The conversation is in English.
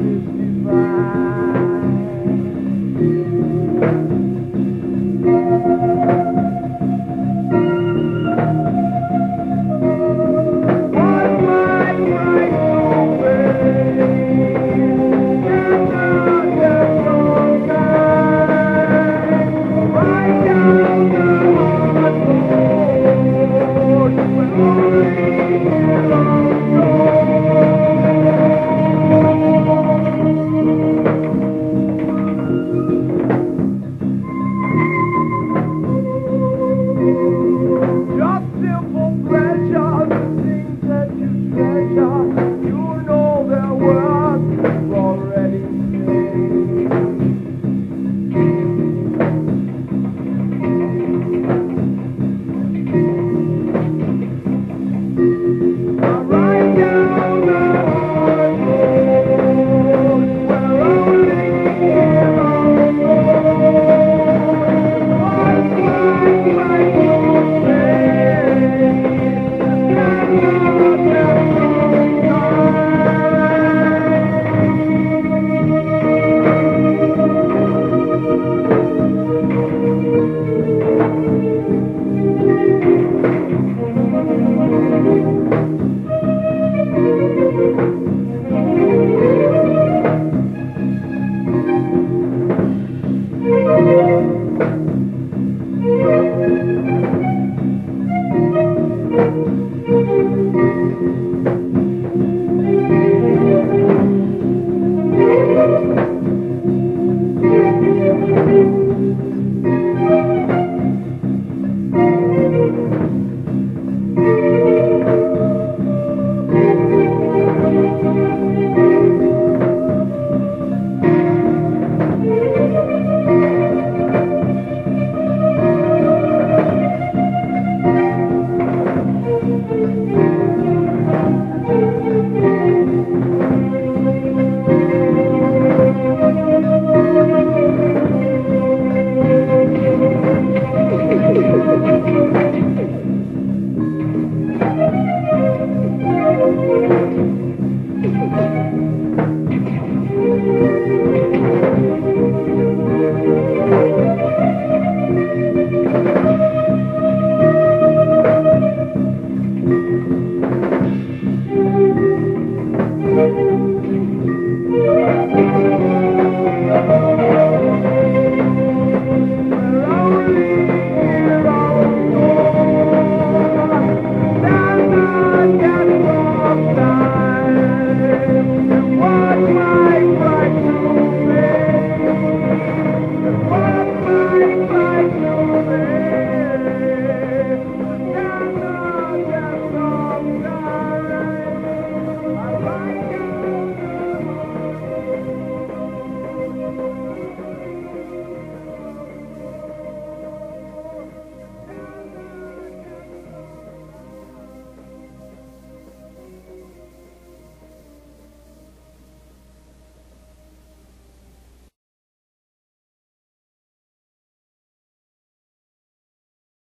is you.